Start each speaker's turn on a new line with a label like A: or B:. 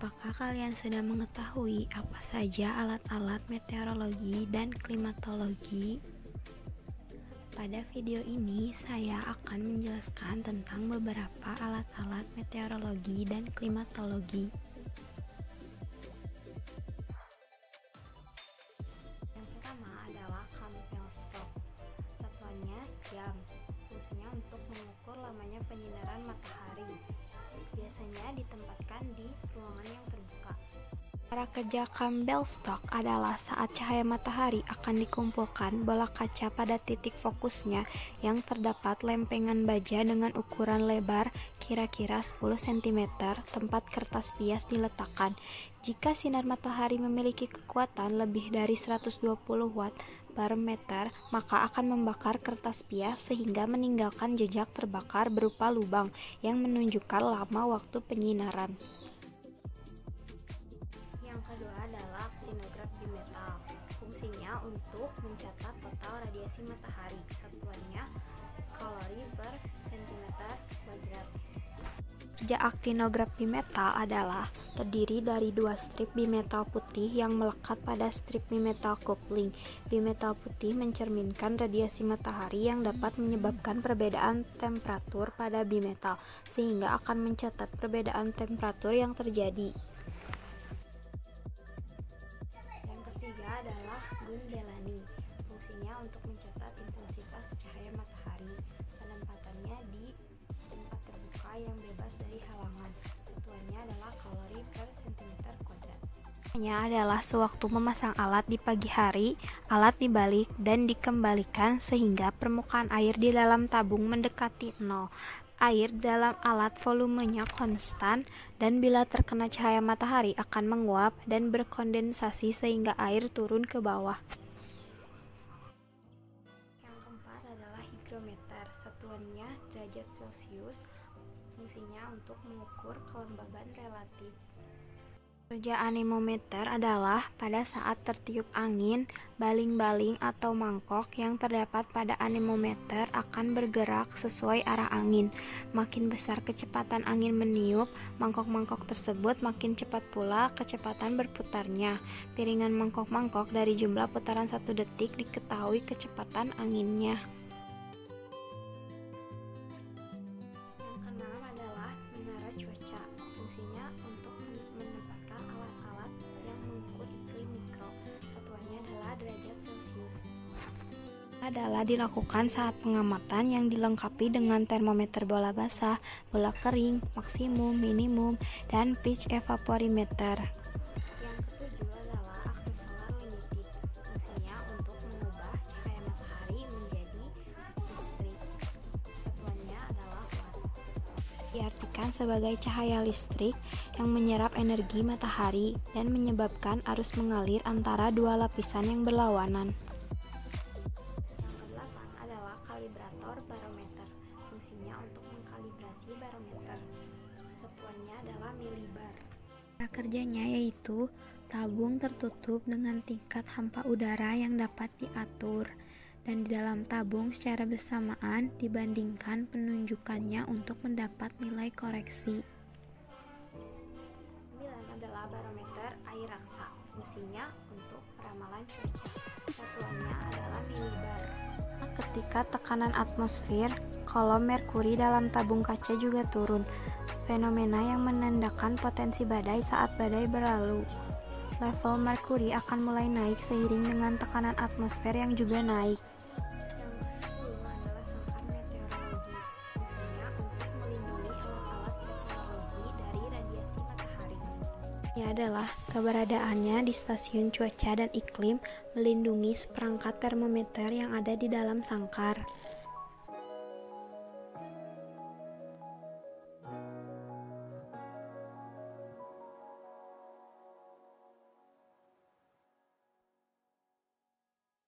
A: Apakah kalian sudah mengetahui apa saja alat-alat meteorologi dan klimatologi? Pada video ini, saya akan menjelaskan tentang beberapa alat-alat meteorologi dan klimatologi. Yang pertama adalah Campbell Stock. Satuannya jam. Fungsinya untuk mengukur lamanya penyinaran matahari. Biasanya ditempatkan di ruangan yang terbuka. Cara kerja Campbell Stock adalah saat cahaya matahari akan dikumpulkan bola kaca pada titik fokusnya yang terdapat lempengan baja dengan ukuran lebar kira-kira 10 cm tempat kertas pias diletakkan. Jika sinar matahari memiliki kekuatan lebih dari 120 watt per meter, maka akan membakar kertas pias sehingga meninggalkan jejak terbakar berupa lubang yang menunjukkan lama waktu penyinaran. Yang kedua adalah actinograph bimetal. Fungsinya untuk mencatat total radiasi matahari. Satuannya kalori per cm kuadrat. Kerja actinograph bimetal adalah terdiri dari dua strip bimetal putih yang melekat pada strip bimetal coupling. Bimetal putih mencerminkan radiasi matahari yang dapat menyebabkan perbedaan temperatur pada bimetal, sehingga akan mencatat perbedaan temperatur yang terjadi. Yang ketiga adalah gun Bellani. Fungsinya untuk mencatat intensitas cahaya matahari. Penempatannya di adalah kalori per cm kuadrat. Hanya adalah sewaktu memasang alat di pagi hari, alat dibalik dan dikembalikan sehingga permukaan air di dalam tabung mendekati nol air dalam alat volumenya konstan dan bila terkena cahaya matahari akan menguap dan berkondensasi sehingga air turun ke bawah. Yang keempat adalah higrometer. Satuannya derajat Celcius. Fungsinya untuk mengukur kelembaban relatif. Kerja anemometer adalah pada saat tertiup angin, baling-baling atau mangkok yang terdapat pada anemometer akan bergerak sesuai arah angin. Makin besar kecepatan angin meniup, mangkok-mangkok tersebut makin cepat pula kecepatan berputarnya. Piringan mangkok-mangkok dari jumlah putaran satu detik diketahui kecepatan anginnya. Adalah dilakukan saat pengamatan yang dilengkapi dengan termometer bola basah, bola kering, maksimum, minimum, dan pitch evaporimeter. Yang ketujuh adalah untuk mengubah cahaya matahari menjadi listrik. Adalah. Diartikan sebagai cahaya listrik yang menyerap energi matahari dan menyebabkan arus mengalir antara dua lapisan yang berlawanan. Cara kerjanya yaitu tabung tertutup dengan tingkat hampa udara yang dapat diatur dan di dalam tabung secara bersamaan dibandingkan penunjukannya untuk mendapat nilai koreksi. 9 adalah barometer air raksa. Fungsinya untuk peramalan cuaca. Satuannya adalah milibar ketika tekanan atmosfer, kolom merkuri dalam tabung kaca juga turun. Fenomena yang menandakan potensi badai saat badai berlalu. Level merkuri akan mulai naik seiring dengan tekanan atmosfer yang juga naik. Adalah keberadaannya di stasiun cuaca dan iklim melindungi seperangkat termometer yang ada di dalam sangkar.